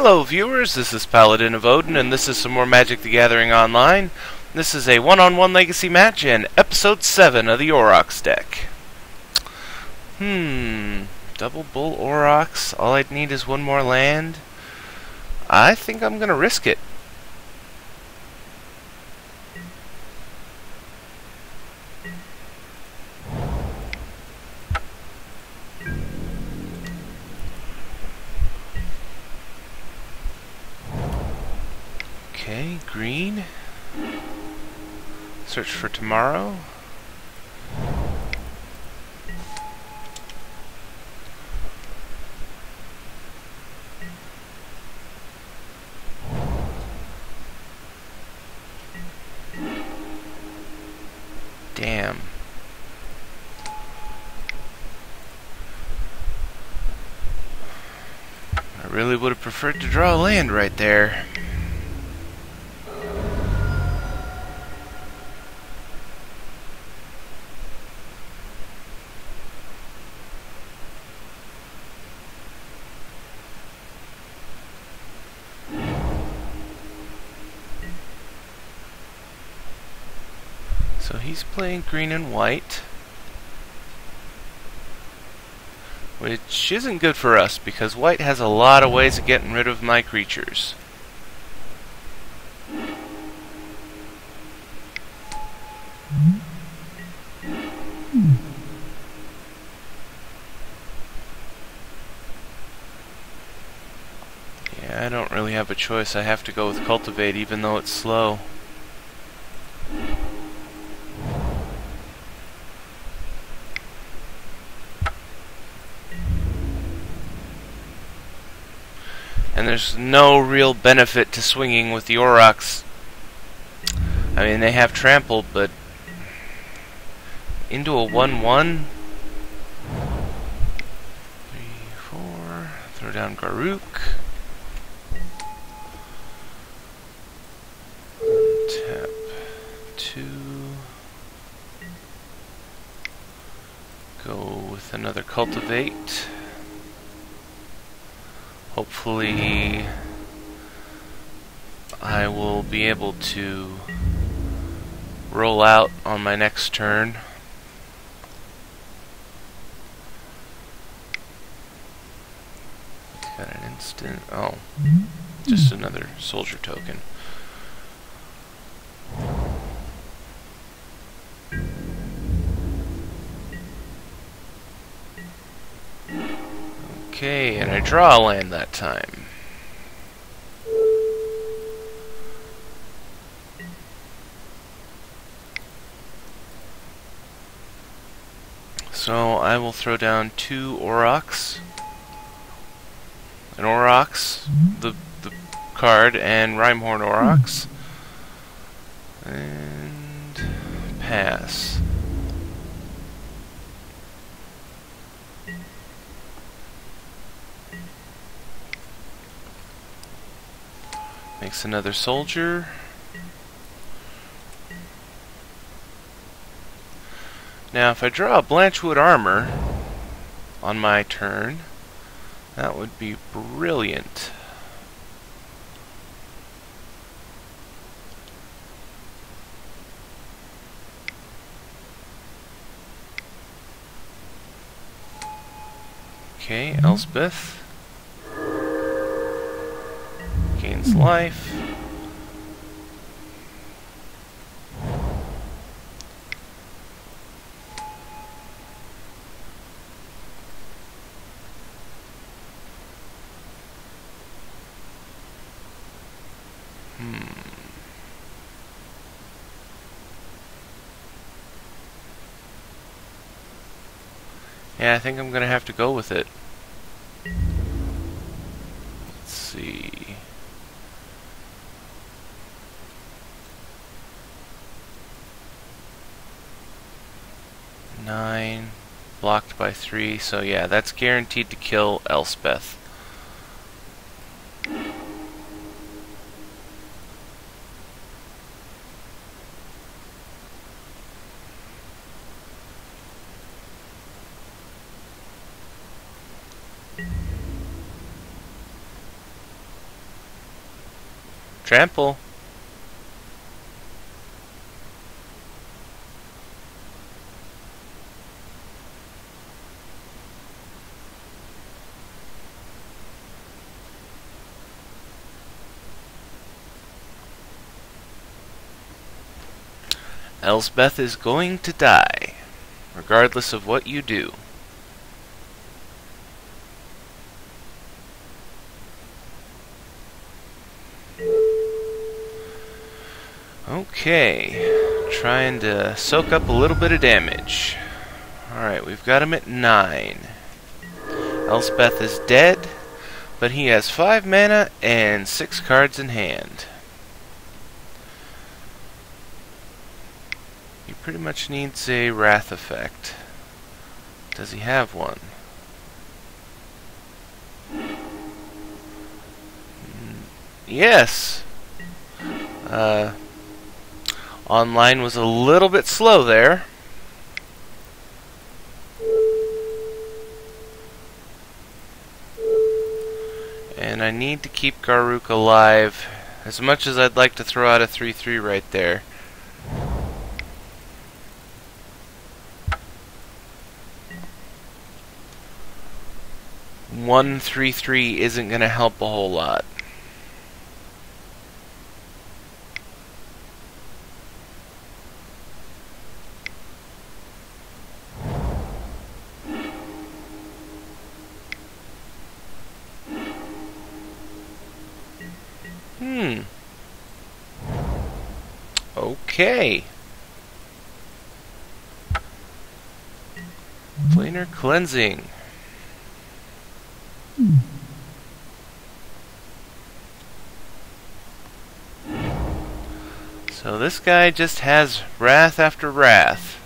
Hello viewers, this is Paladin of Odin, and this is some more Magic the Gathering Online. This is a one-on-one legacy match in Episode 7 of the Aurochs deck. Hmm, double bull Aurochs, all I'd need is one more land. I think I'm gonna risk it. Green. Search for tomorrow. Damn. I really would have preferred to draw land right there. Playing green and white. Which isn't good for us, because white has a lot of ways of getting rid of my creatures. Yeah, I don't really have a choice. I have to go with Cultivate, even though it's slow. There's no real benefit to swinging with the Aurochs. I mean, they have trampled, but into a 1-1. Three, four. Throw down Garruk. Tap two. Go with another cultivate hopefully I will be able to roll out on my next turn. Got an instant. Oh, mm-hmm. just another soldier token. Okay, and I draw a land that time. So I will throw down two Aurochs. An Aurochs, the, the card, and Rimehorn Aurochs. And pass. Makes another soldier. Now, if I draw a Blanchwood armor on my turn, that would be brilliant. Okay, Elspeth. Gains life. Hmm. Yeah, I think I'm gonna have to go with it. Let's see. Nine, blocked by three, so yeah, that's guaranteed to kill Elspeth. Trample. Elspeth is going to die, regardless of what you do. Okay, trying to soak up a little bit of damage. Alright, we've got him at 9. Elspeth is dead, but he has 5 mana and 6 cards in hand. Pretty much needs a Wrath effect. Does he have one? Mm, yes! Uh, online was a little bit slow there. And I need to keep Garruk alive. As much as I'd like to throw out a 3-3 right there. One 3-3 isn't going to help a whole lot. Hmm. Okay. Planar cleansing. So this guy just has wrath after wrath.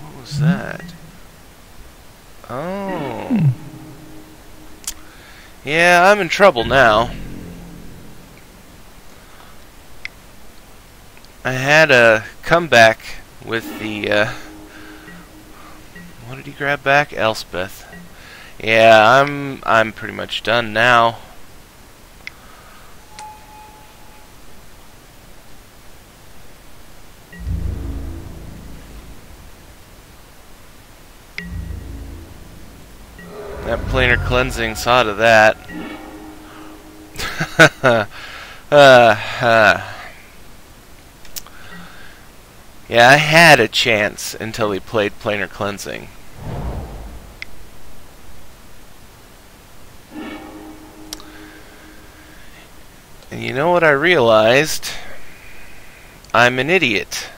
What was that? Oh. Yeah, I'm in trouble now. I had a comeback with the, uh, what did he grab back? Elspeth. Yeah, I'm, I'm pretty much done now. That planar cleansing saw to that. uh, uh. Yeah, I had a chance until he played planar cleansing. And you know what I realized? I'm an idiot.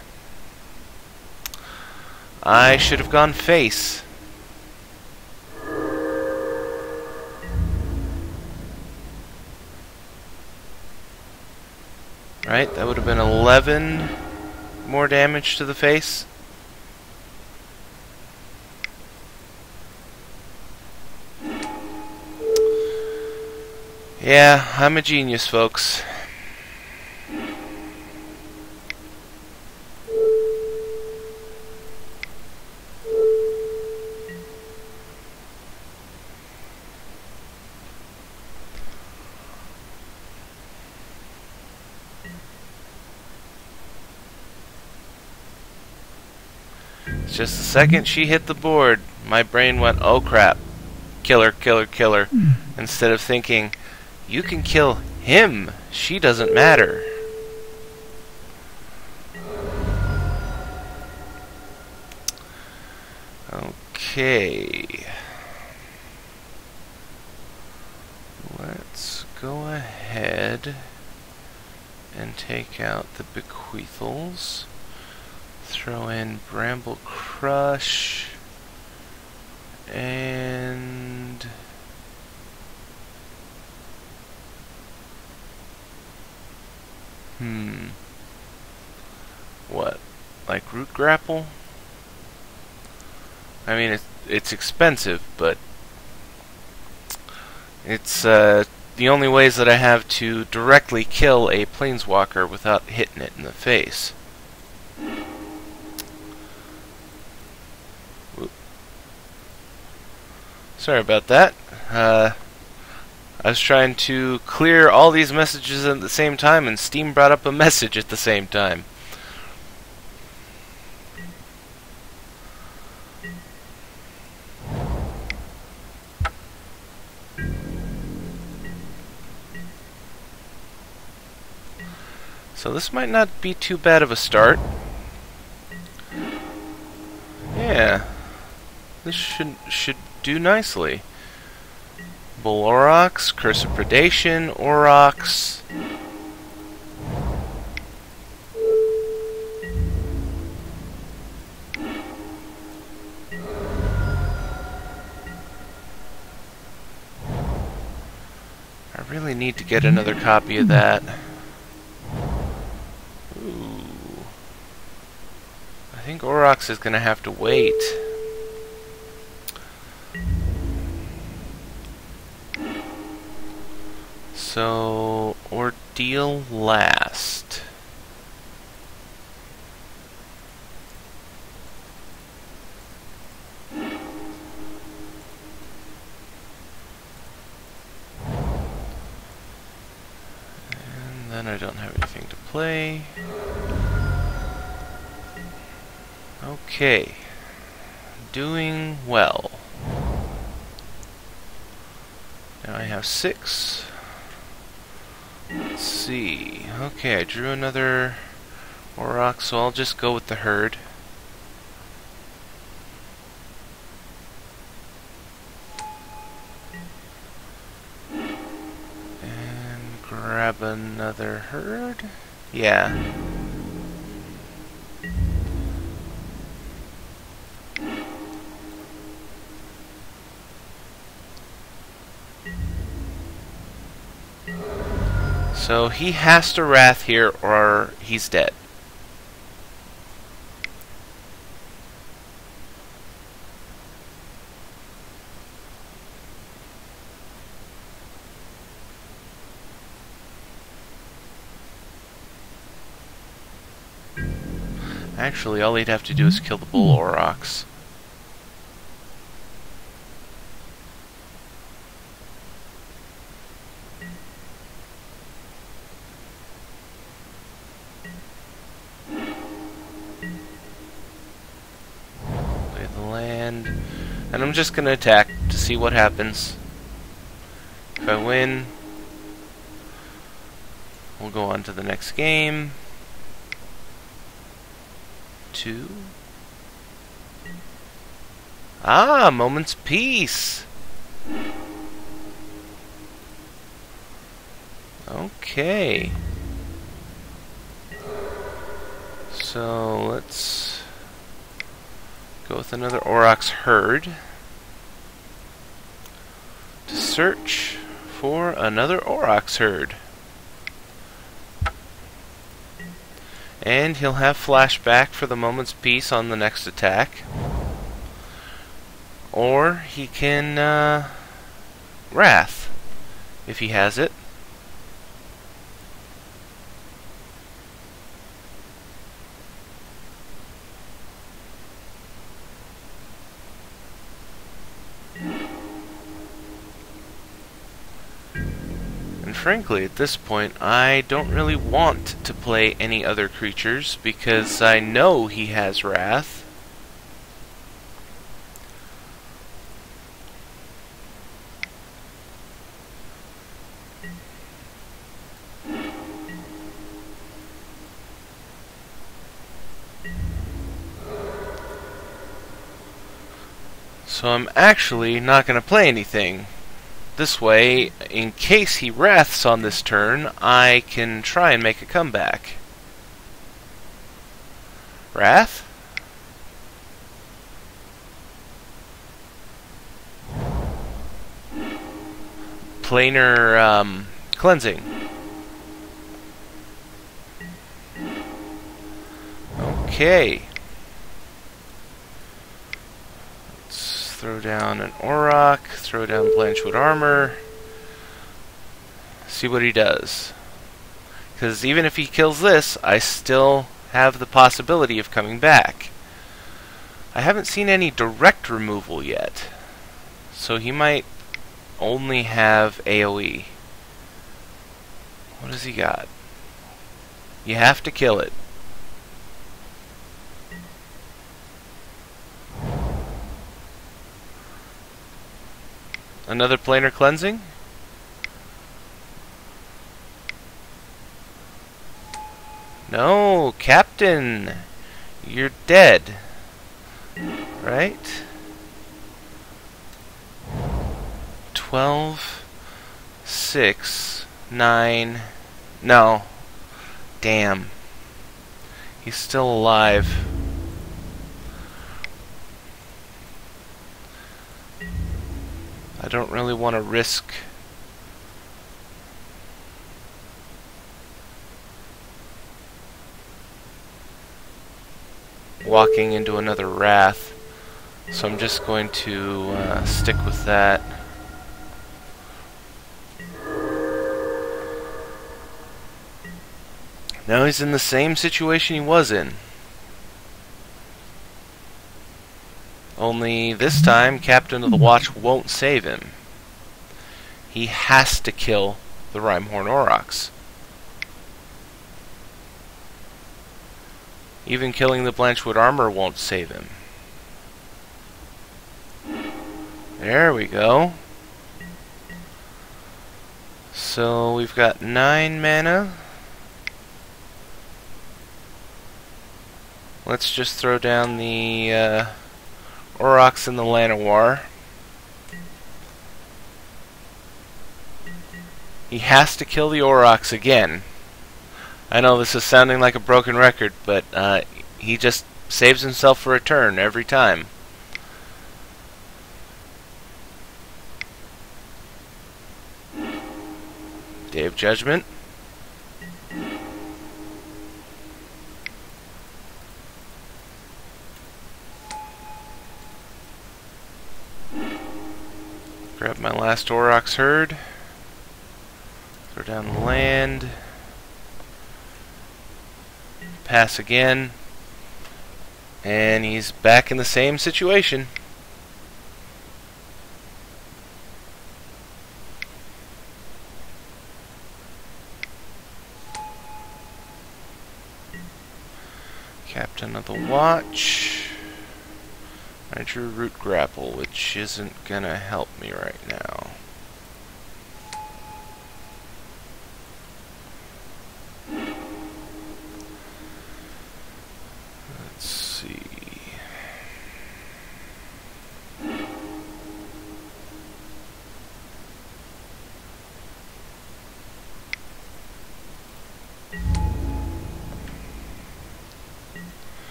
I should have gone face. Right, that would have been 11 more damage to the face. Yeah, I'm a genius, folks. Just the second she hit the board, my brain went, oh crap. Killer, killer, killer. Mm. Instead of thinking, you can kill him. She doesn't matter. Okay. Let's go ahead and take out the bequeathals. Throw in Bramble Crush. And... Hmm. What? Like Root Grapple? I mean, it's, it's expensive, but... It's, uh, the only ways that I have to directly kill a Planeswalker without hitting it in the face. Sorry about that. Uh, I was trying to clear all these messages at the same time, and Steam brought up a message at the same time. So this might not be too bad of a start. Yeah. This should should do nicely. Aurochs, Curse of Predation, Aurochs. I really need to get another copy of that. Ooh. I think Aurochs is going to have to wait. So, ordeal last. And then I don't have anything to play. Okay. Doing well. Now I have six. See. Okay, I drew another Auroch, so I'll just go with the herd. And grab another herd. Yeah. So he has to wrath here or he's dead. Actually, all he'd have to do is kill the bull hmm. aurochs. I'm just gonna attack to see what happens. If I win, we'll go on to the next game. Two. Ah, moment's peace. Okay. So let's go with another Aurochs herd search for another Aurochs herd. And he'll have flashback for the moment's peace on the next attack. Or he can uh, Wrath, if he has it. Frankly, at this point, I don't really want to play any other creatures because I know he has Wrath. So I'm actually not going to play anything. This way, in case he wraths on this turn, I can try and make a comeback. Wrath? Planar um, cleansing. Okay. Let's throw down an Auroch, throw down Blanchwood Armor. See what he does. Because even if he kills this, I still have the possibility of coming back. I haven't seen any direct removal yet. So he might only have AoE. What does he got? You have to kill it. Another planar cleansing? No, Captain! You're dead. Right? 12, 6, 9, no. Damn. He's still alive. Don't really want to risk walking into another wrath. So I'm just going to uh, stick with that. Now he's in the same situation he was in. Only this time, Captain of the Watch won't save him. He has to kill the Rimehorn Aurochs. Even killing the Blanchwood armor won't save him. There we go. So we've got 9 mana. Let's just throw down the uh, Aurochs in the Llanowar. He has to kill the Aurochs again. I know this is sounding like a broken record, but uh, he just saves himself for a turn every time. Day of Judgment. Grab my last Aurochs herd. Throw down the land pass again. And he's back in the same situation. Captain of the Watch. Drew Root Grapple, which isn't gonna help me right now.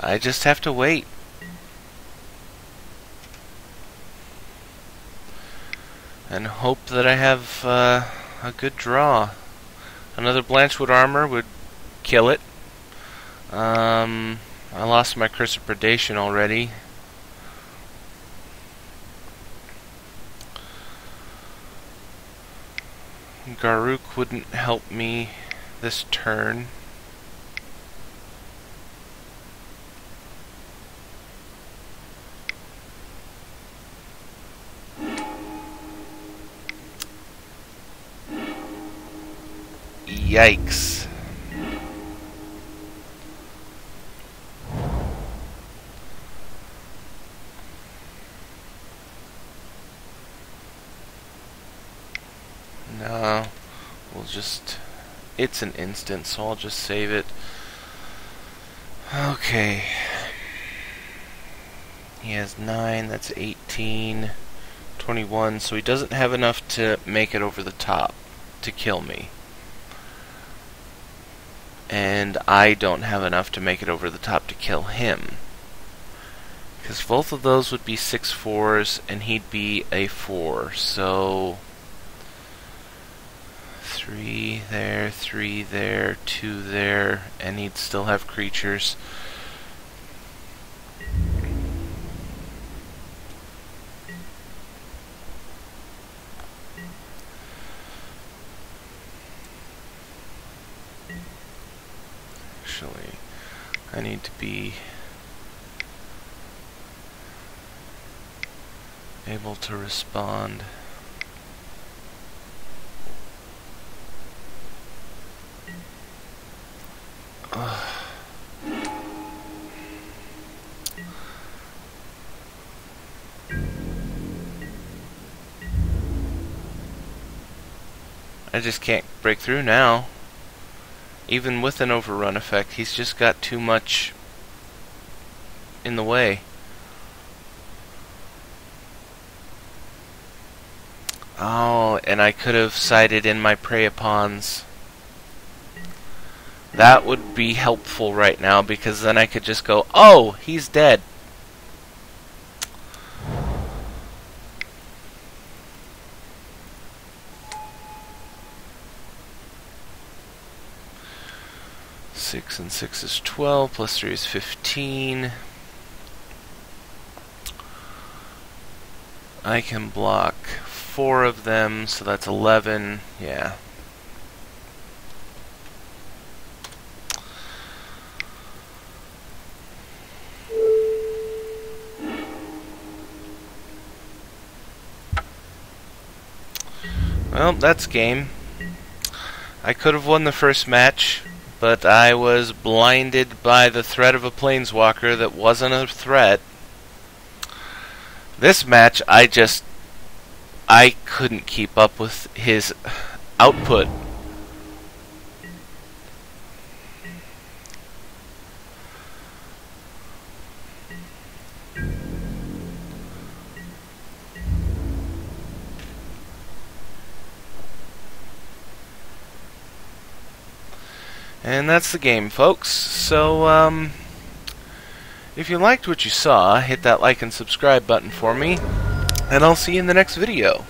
I just have to wait. Hope that I have uh, a good draw. Another Blanchwood armor would kill it. Um, I lost my Curse of Predation already. Garruk wouldn't help me this turn. Yikes. No, we'll just, it's an instant, so I'll just save it. Okay. He has 9, that's 18, 21, so he doesn't have enough to make it over the top to kill me and I don't have enough to make it over the top to kill him. Because both of those would be 6 fours, and he'd be a 4, so... 3 there, 3 there, 2 there, and he'd still have creatures. I need to be able to respond. I just can't break through now. Even with an overrun effect, he's just got too much in the way. Oh, and I could have sighted in my prey upons. That would be helpful right now because then I could just go, oh, he's dead. Six and six is twelve, plus three is fifteen. I can block four of them, so that's 11. Yeah. Well, that's game. I could have won the first match, but I was blinded by the threat of a planeswalker that wasn't a threat. This match, I just I couldn't keep up with his output. And that's the game, folks. So, um, if you liked what you saw, hit that like and subscribe button for me and I'll see you in the next video.